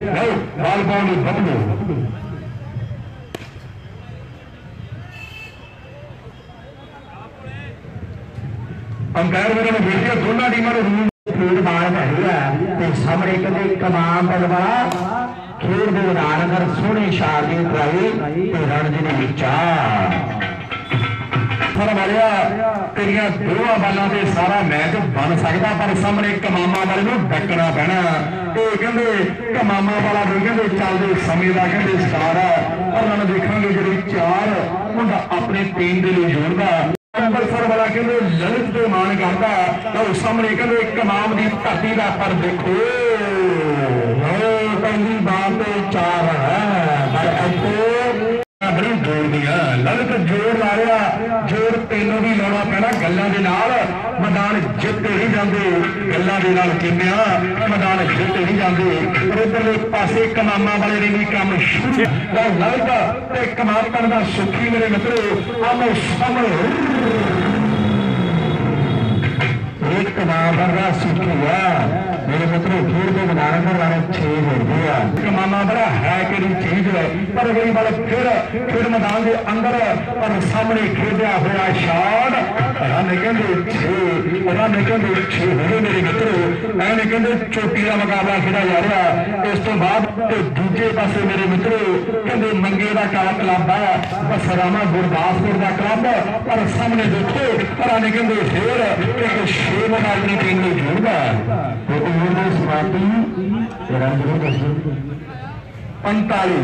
ਲਓ ਬਾਲ ਪਾਉਣ ਨੂੰ ਬਦਲੋ ਵੇਖਿਆ ਦੋਨਾਂ ਟੀਮਾਂ ਨੂੰ ਰੂਲ ਖੇਡ ਬਾਲ ਭਰੀ ਤੇ ਸਾਹਮਣੇ ਕਦੇ ਕਮਾਨ ਬਲਵਾ ਖੇਡ ਦੇ ਮੈਦਾਨ ਅੰਦਰ ਸੋਹਣੇ ਸ਼ਾਰ ਦੀ ਤੇ ਰਣ ਦੇ ਵਿੱਚਾ ਮਾਰਿਆ। ਤੇਰੀਆਂ ਦੋਹਾਂ ਬਾਲਾਂ ਤੇ ਸਾਰਾ ਮੈਚ ਬਣ ਸਕਦਾ, ਪਰ ਸਾਹਮਣੇ ਕਮਾਮਾ ਵਾਲੇ ਨੂੰ ਡੱਕਣਾ ਪੈਣਾ। ਇਹ ਕਹਿੰਦੇ, ਕਮਾਮਾ ਵਾਲਾ ਵੀ ਕਹਿੰਦੇ ਚੱਲਦੇ ਸਮੇਂ ਦਾ ਕਹਿੰਦੇ ਸਟਾਰ ਆ ਪਰ ਨਾਲ ਦੇਖਾਂਗੇ ਜਿਹੜੀ ਚਾਰ ਮੁੰਡਾ ਆਪਣੇ ਟੀਮ ਦੇ ਲਈ ਜੋੜਦਾ। ਅੰਮ੍ਰਿਤਸਰ ਵਾਲਾ ਕਹਿੰਦੇ, ਲਲਿਤ ਦੇ ਮਾਣ ਕਰਦਾ। ਤਾਂ ਸਾਹਮਣੇ ਕਹਿੰਦੇ, ਕਮਾਮ ਦੀ ਧਰਤੀ ਦਾ ਪਰ ਦੇਖੋ। ਉਹ ਪਹਿਲੀ ਬਾਲ ਤੇ ਚਾਰ ਹੈ ਪਰ ਇੱਥੇ ਬੜੀ ਜੋੜਦੀਆਂ ਲਲਿਤ ਜੋੜ ਲਾ ਤੈਨੂੰ ਵੀ ਲਾਉਣਾ ਪੈਣਾ ਗੱਲਾਂ ਦੇ ਨਾਲ। ਮੈਦਾਨ ਜਿੱਤੇ ਨਹੀਂ ਜਾਂਦੇ। ਗੱਲਾਂ ਦੇ ਨਾਲ ਕਿੰਨਿਆ। ਮੈਦਾਨ ਜਿੱਤੇ ਨਹੀਂ ਜਾਂਦੇ। ਉਧਰਲੇ ਪਾਸੇ ਕਮਾਮਾ ਵਾਲੇ ਨੇ ਵੀ ਕੰਮ ਸ਼ੁਰੂ ਲੈ ਲਲਿਤ ਤੇ ਕਮਾਪਣ ਦਾ ਸੁਖੀ ਮੇਰੇ ਮਿੱਤਰੋ ਆਮੋ ਸਾਹਮਣੇ ਇੱਕ ਨਾਮ ਦਾ ਸੁਖੀਆ ਮੇਰੇ ਮਿੱਤਰੋ ਖੇਡ ਦੇ ਮੈਦਾਨ ਅੰਦਰ ਵਾਲੇ 6 ਹੋ ਗਏ ਆ ਕਮਾਮਾ ਬੜਾ ਹੈ ਕਿਹੜੀ ਚੀਜ਼ ਹੈ ਪਰ ਗਈ ਵਾਲੇ ਫਿਰ ਫਿਰ ਮੈਦਾਨ ਦੇ ਅੰਦਰ ਪਰ ਸਾਹਮਣੇ ਖੇਡਿਆ ਹੋਇਆ ਸ਼ਾਟ ਰਨ ਕਹਿੰਦੇ 6 ਰਨ ਕਹਿੰਦੇ 6 ਹੋਏ ਮੇਰੇ ਮਿੱਤਰੋ। ਐਨੇ ਕਹਿੰਦੇ, ਚੋਟੀ ਦਾ ਮੁਕਾਬਲਾ ਖੇਡਿਆ ਜਾ ਰਿਹਾ। ਇਸ ਤੋਂ ਬਾਅਦ ਤੇ ਦੂਜੇ ਪਾਸੇ ਮੇਰੇ ਮਿੱਤਰੋ, ਕਹਿੰਦੇ ਮੰਗੇ ਦਾ ਕਾਲਾ ਕਲੱਬ ਹੈ ਬਸਰਾਮਾ ਗੁਰਦਾਸਪੁਰ ਦਾ ਕਲੱਬ ਪਰ ਸਾਹਮਣੇ ਦੇਖੋ ਪਰ ਨੇ ਕਹਿੰਦੇ ਫੇਰ ਇੱਕ ਛੇ ਮੁਕਾਬਲੇ ਟੀਮ ਨੂੰ ਜੋੜਦਾ। ਤੇ ਉਹ ਦੇ ਸਮਾਪਤੀ ਤੇ ਰਣ ਜ਼ਰੂਰ ਦੱਸੋ 45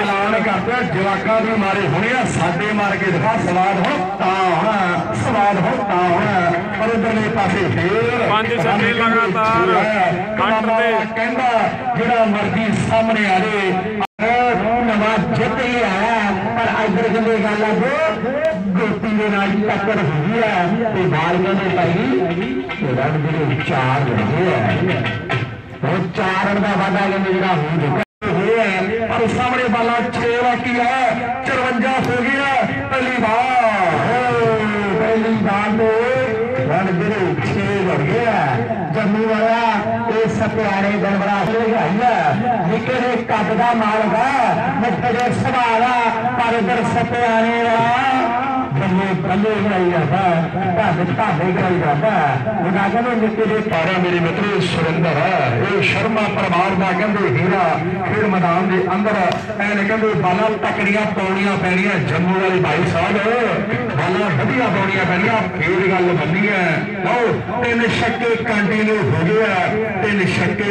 ਐਲਾਨ ਕਰਦਾ ਜਵਾਕਾਂ ਦੇ ਮਾਰੇ ਹੋਣੇ ਆ ਸਾਡੇ ਮਾਰ ਕੇ ਦਿਖਾ ਸਵਾਦ ਹੁਣ ਤਾਂ ਹੋਣਾ ਸਵਾਦ ਹੁਣ ਤਾਂ ਹੋਣਾ ਪਰ ਉਧਰਲੇ ਪਾਸੇ ਫੇਰ ਪੰਜ ਛੱਕੇ ਲਗਾਤਾਰ। ਕੱਟ ਕੱਟ ਦੇ। ਕਹਿੰਦਾ ਜਿਹੜਾ ਮਰਜ਼ੀ ਸਾਹਮਣੇ ਆ ਜੇ ਨਵਾਂ ਜਿੱਤ ਹੀ ਆਇਆ। ਪਰ ਇੱਧਰ ਕਹਿੰਦੇ ਗੱਲ ਆ ਜੋ ਗੋਪੀ ਦੇ ਨਾਲ ਟੱਕਰ ਹੋਈ ਹੈ ਤੇ ਬਾਲ ਕਹਿੰਦੇ ਭਾਈ ਰਣ ਜਿਹੜੇ ਚਾਰ ਰਹੇ ਆ। ਉਹ ਚਾਰ ਦਾ ਵਾਧਾ ਕਹਿੰਦੇ ਜਿਹੜਾ ਹੋ ਹੋਇਆ ਪਰ ਸਾਹਮਣੇ ਬਾਲਾ 6 ਬਾਕੀ ਹੈ 54 ਹੋ ਗਿਆ, ਪਹਿਲੀ ਵਾਰ। ਪਹਿਲੀ ਬਾਲ ਤੇ ਰਣ ਜਿਹੜੇ 6 ਹੋ ਗਿਆ ਜੰਮੂ ਵਾਲਾ, ਇਹ ਸਤਿਆਰੇ ਦਰਬਾਰਾ ਹੋ ਗਿਆ। ਨਿੱਕੇ ਦੇ ਕੱਦ ਦਾ ਮਾਲਕ ਹੈ ਪਰ ਸਤਿਆਰੇ ਵਾਲਾ ਬੱਲੇ ਬੱਲੇ ਕਰਾਈ ਜਾਂਦਾ ਢਾਬੇ ਢਾਬੇ ਕਰਾਈ ਜਾਂਦਾ ਉਹਨਾਂ ਕਹਿੰਦੇ ਨਿੱਕੇ ਦੇ ਪਾਰਾ ਮੇਰੇ ਮਿੱਤਰੋ ਸੁਰਿੰਦਰ ਇਹ ਸ਼ਰਮਾ ਪਰਿਵਾਰ ਦਾ ਕਹਿੰਦੇ ਹੀਰਾ ਖੇਡ ਮੈਦਾਨ ਦੇ ਅੰਦਰ ਐਨ ਕਹਿੰਦੇ ਬਾਲਾ ਤਕੜੀਆਂ ਪਾਉਣੀਆਂ ਪੈਣੀਆਂ ਜੰਮੂ ਵਾਲੇ ਭਾਈ ਸਾਹਿਬ। ਬਾਲਾਂ ਵਧੀਆ ਪਾਉਣੀਆਂ ਪੈਣੀਆਂ, ਫੇਰ ਗੱਲ ਬੰਨੀ ਹੈ। ਲਓ, ਤਿੰਨ ਛੱਕੇ ਕੰਟੀਨਿਊ ਹੋ ਗਏ ਆ ਤਿੰਨ ਛੱਕੇ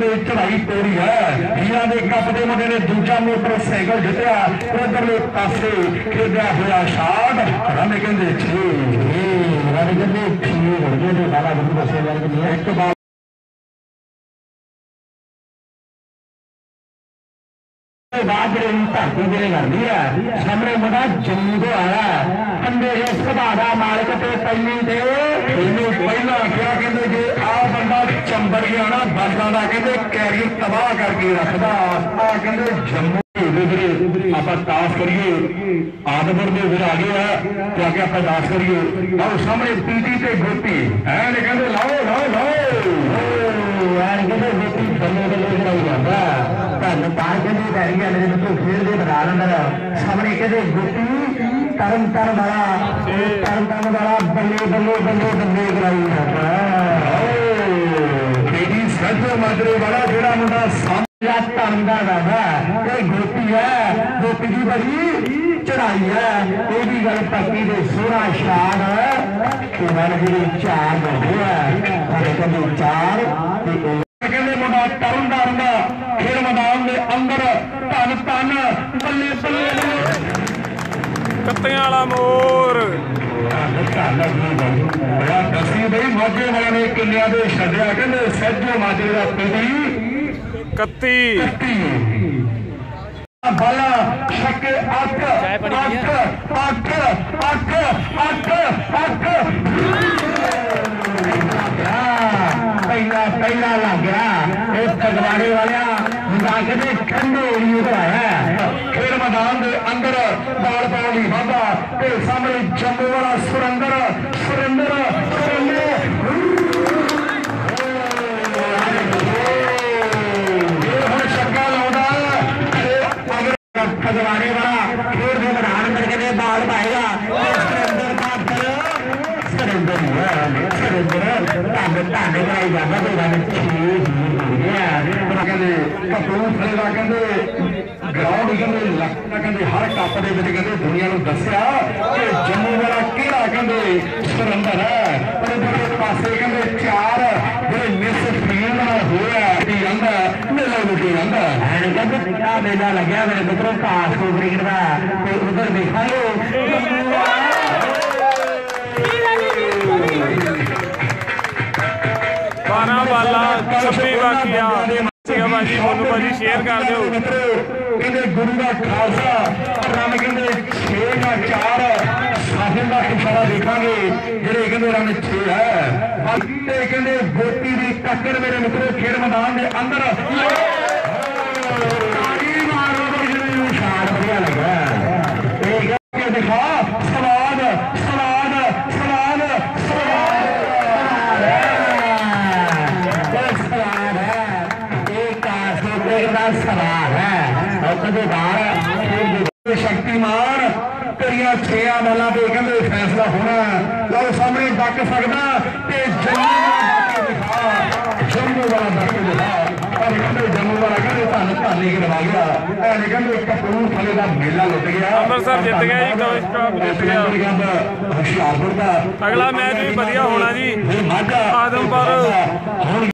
ਕਹਿੰਦੇ ਚੜਾਈ ਤੋਰੀ ਹੈ। ਹੀਰਾ ਦੇ ਕੱਪ ਦੇ ਮੁੰਡੇ ਨੇ ਦੂਜਾ ਮੋਟਰਸਾਈਕਲ ਜਿੱਤਿਆ। ਉਧਰਲੇ ਪਾਸੇ ਖੇਡਿਆ ਹੋਇਆ ਸ਼ਾਟ। ਰਨ ਕਹਿੰਦੇ ਛੇ ਰਣ ਕਹਿੰਦੇ ਠੀਕ ਹੋ ਗਏ ਬਾਲਾ ਗੁਰੂ ਦੱਸਿਆ ਜਾਂਦਾ ਨਹੀਂ ਹੈ। ਇੱਕ ਬਾਲ ਬਾਅਦ ਜਿਹੜੇ ਧਰਤੀ ਜਿਹੜੇ ਕਰਦੀ ਆ ਸਾਹਮਣੇ ਮੁੰਡਾ ਜੰਮੂ ਤੋਂ ਆਇਆ ਕੰਦੇ ਦੇ ਸੁਭਾਅ ਦਾ ਮਾਲਕ ਤੇ ਪਹਿਲੀ ਤੇ ਇਹਨੂੰ ਪਹਿਲਾਂ ਕਿਹਾ ਕਹਿੰਦੇ ਜੇ ਬੰਦਾ ਗਿਆ ਨਾ ਬੰਦਾ ਦਾ ਕਹਿੰਦੇ ਕੈਰੀਅਰ ਤਬਾਹ ਕਰਕੇ ਰੱਖਦਾ। ਆ ਕਹਿੰਦੇ ਜੰਮੂ ਦੇ ਵੀਰੇ ਆਪਾਂ ਟਾਸ ਕਰੀਏ। ਆਦਮਰ ਦੇ ਵੀਰ ਆ ਗਏ ਆ ਤੇ ਆ ਕੇ ਆਪਾਂ ਟਾਸ ਕਰੀਏ। ਆਓ ਸਾਹਮਣੇ ਪੀਟੀ ਤੇ ਗੋਪੀ। ਐ ਨੇ ਕਹਿੰਦੇ ਲਾਓ ਲਾਓ ਲਾਓ। ਯਾਰ ਕਿਤੇ ਬੇਟੀ ਬੱਲੇ ਬੱਲੇ ਕਰਾਈ ਜਾਂਦਾ। ਧੰਨ ਤਾਂ ਕਹਿੰਦੇ ਕਰੀਏ ਮੇਰੇ ਤੋਂ ਖੇਡ ਦੇ ਮੈਦਾਨ ਅੰਦਰ ਸਾਹਮਣੇ ਕਹਿੰਦੇ ਗੁੱਟੀ ਤਰਨ ਤਰਨ ਵਾਲਾ। ਤਰਨ ਤਰਨ ਵਾਲਾ ਬੱਲੇ ਬੱਲੇ ਬੱਲੇ ਬੱਲੇ ਕਰਾਈ ਜਾਂਦਾ। ਤੇਰੀ ਸੱਜੋ ਵਾਲਾ ਜਿਹੜਾ ਮੁੰਡਾ ਸਾਹਮਣੇ ਯਾ ਤੰਦਾ ਦਾ ਇਹ ਗੋਪੀ ਹੈ। ਗੋਪੀ ਦੀ ਬੜੀ ਚੜਾਈ ਹੈ। ਇਹ ਗੱਲ ਪੱਕੀ ਦੇ ਸੋਹਣਾ ਸ਼ਾਨ ਕਿ ਮਨ ਜਿਹੜੇ ਚਾਰ ਹੋ ਪਰ ਕਦੇ ਚਾਰ ਤੇ ਕਹਿੰਦੇ ਮੁੰਡਾ ਤਰਨ ਦਾ ਰੰਦਾ ਖੇਡ ਮੈਦਾਨ ਦੇ ਅੰਦਰ ਧੰਨ ਧੰਨ ਬੱਲੇ ਬੱਲੇ ਕੱਤਿਆਂ ਵਾਲਾ ਮੋਰ। ਦਸੀ ਬਈ ਮੋਜੇ ਵਾਲੇ ਨੇ ਕਿੰਨਿਆਂ ਦੇ ਛੱਡਿਆ ਕਹਿੰਦੇ ਸੱਜੋ ਮਾਜਰੇ ਦਾ ਪਿੰਡੀ 31 ਬਾਲਾ ਛੱਕੇ ਅੱਠ ਅੱਠ ਅੱਠ ਅੱਠ। ਅੱਠ ਅੱਠ ਪਹਿਲਾ ਪਹਿਲਾ ਲੱਗ ਗਿਆ ਇਹ ਤਗਵਾੜੇ ਵਾਲਿਆ ਹੁੰਦਾ ਕਹਿੰਦੇ ਠੰਡੇ ਏਰੀਏ ਤੋਂ ਆਇਆ ਮੈਦਾਨ ਦੇ ਅੰਦਰ ਬਾਲ ਪਾਉਣ ਲਈ ਵਾਧਾ ਤੇ ਸਾਹਮਣੇ ਜੰਮੂ ਵਾਲਾ ਸੁਰਿੰਦਰ ਸੁਰਿੰਦਰ ਸੁਰਿੰਦਰ। ਖਜਵਾਰੇ ਵਾਲਾ ਖੇਡ ਦੇ ਮੈਦਾਨ ਵਿੱਚ ਕਿਤੇ ਬਾਲ ਪਾਏਗਾ? ਸੁਰਿੰਦਰ ਦਾ ਫਿਰ ਸੁਰਿੰਦਰ ਸੁਰਿੰਦਰ। ਧੰਨ ਧੰਨ ਕਰਾਈ ਜਾਂਦਾ ਕੋਈ ਗੱਲ ਠੀਕ ਨਹੀਂ ਹੋ। ਗਿਆ ਕਹਿੰਦੇ ਕਪੂਰ ਦਾ ਕਹਿੰਦੇ ਗਰਾਊਂਡ ਕਹਿੰਦੇ ਲੱਖਾਂ ਕਹਿੰਦੇ ਹਰ ਕੱਪ ਦੇ ਵਿੱਚ ਕਹਿੰਦੇ ਦੁਨੀਆ ਨੂੰ ਦੱਸਿਆ ਕਿ ਜੰਮੂ ਵਾਲਾ ਕਿਹੜਾ ਕਹਿੰਦੇ ਸੁਰਿੰਦਰ ਹੈ। ਪਰ ਦੂਜੇ ਪਾਸੇ ਕਹਿੰਦੇ ਚਾਰ ਜਿਹੜੇ ਮਿਸ ਫੀਲਡ ਨਾਲ ਹੋਇਆ ਕੀ ਜਾਂਦਾ ਮੇਲਾ ਲੁੱਟੀ ਜਾਂਦਾ ਐਨ ਕਹਿੰਦੇ ਨਿਕਾ ਮੇਲਾ ਲੱਗਿਆ ਮੇਰੇ ਮਿੱਤਰੋ ਘਾਸ ਕੋ ਕ੍ਰਿਕਟ ਦਾ। ਤੇ ਉਧਰ ਦੇਖਾਂਗੇ। ਬਾਰਾਂ ਬਾਲਾ 26 ਬਾਕੀਆ। ਸੀਗਾ ਭਾਜੀ ਤੁਹਾਨੂੰ ਭਾਜੀ ਸ਼ੇਅਰ ਕਰ ਦਿਓ। ਕਹਿੰਦੇ ਗੁਰੂ ਦਾ ਖਾਲਸਾ ਰਣ ਕਹਿੰਦੇ 6 ਦਾ 4 ਸਾਹਿਲ ਦਾ ਇਸ਼ਾਰਾ ਦੇਖਾਂਗੇ, ਜਿਹੜੇ ਕਹਿੰਦੇ ਰਣ 6 ਹੈ। ਬਾਕੀ ਤੇ ਕਹਿੰਦੇ ਗੋਤੀ ਦੀ ਟੱਕਰ ਮੇਰੇ ਮਿੱਤਰੋ, ਖੇਡ ਮੈਦਾਨ ਦੇ ਅੰਦਰ। ਇਹ ਸ਼ਕਤੀਮਾਨ ਤੇਰੀਆਂ ਛੇਆਂ ਮੱਲਾਂ ਤੇ ਕਹਿੰਦੇ ਫੈਸਲਾ ਹੋਣਾ ਲਓ ਸਾਹਮਣੇ ਡੱਕ ਸਕਦਾ ਤੇ ਜੰਮੂ ਵਾਲਾ ਡੱਕ ਦਿਖਾ ਜੰਮੂ ਵਾਲਾ ਡੱਕ ਦਿਖਾ। ਪਰ ਕਹਿੰਦੇ ਜੰਮੂ ਵਾਲਾ ਕਹਿੰਦੇ ਧੰਨ ਧਾਨੀ ਕਰਵਾ ਗਿਆ। ਐ ਕਹਿੰਦੇ ਕਪੂਰਥਲੇ ਦਾ ਮੇਲਾ ਲੁੱਟ ਗਿਆ। ਅੰਮ੍ਰਿਤਸਰ ਜਿੱਤ ਗਿਆ ਜੀ, ਕਵਿਸ਼ ਕੱਪ ਜਿੱਤ ਗਿਆ। ਹੁਸ਼ਿਆਰਪੁਰ ਦਾ ਅਗਲਾ ਮੈਚ ਵੀ ਵਧੀਆ ਹੋਣਾ ਜੀ। ਆਦਮਪੁਰ। ਹੁਣ